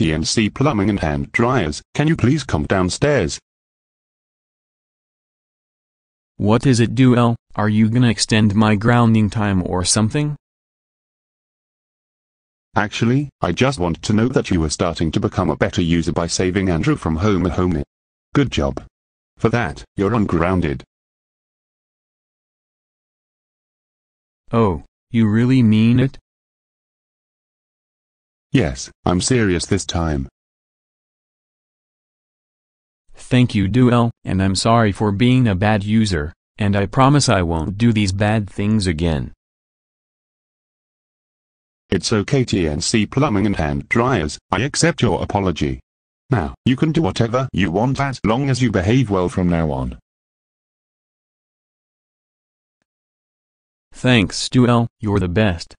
TNC Plumbing and Hand Dryers, can you please come downstairs? What is it Duel, are you gonna extend my grounding time or something? Actually, I just want to know that you are starting to become a better user by saving Andrew from home home. Good job. For that, you're ungrounded. Oh, you really mean it? Yes, I'm serious this time. Thank you Duel, and I'm sorry for being a bad user, and I promise I won't do these bad things again. It's okay TNC Plumbing and Hand Dryers, I accept your apology. Now, you can do whatever you want as long as you behave well from now on. Thanks Duel, you're the best.